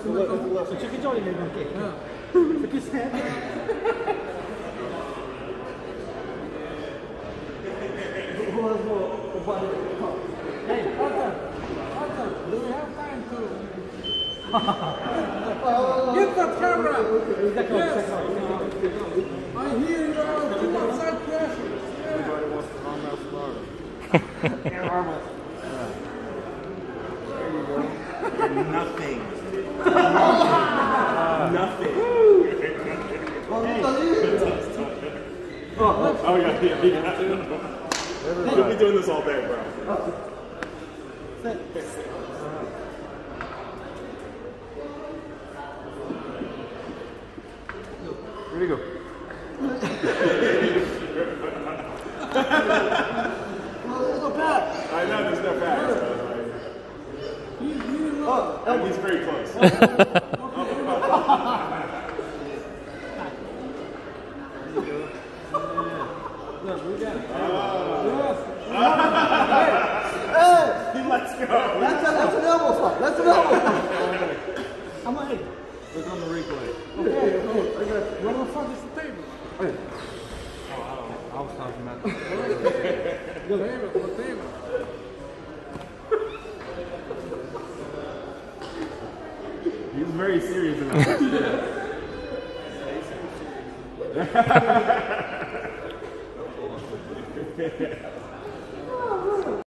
C'est un peu plus tard. camera! Yes! Nothing. Nothing. Oh, yeah, yeah, yeah. We'll be doing this all day, bro. Where'd he go? I was like- He's very close. Oh. He lets go. That's, a, that's an elbow fuck. That's an elbow fuck. I'm like, Look on the replay. okay, okay. What the fuck is the table? Oh, I was talking about The table, the table. He was very serious about it.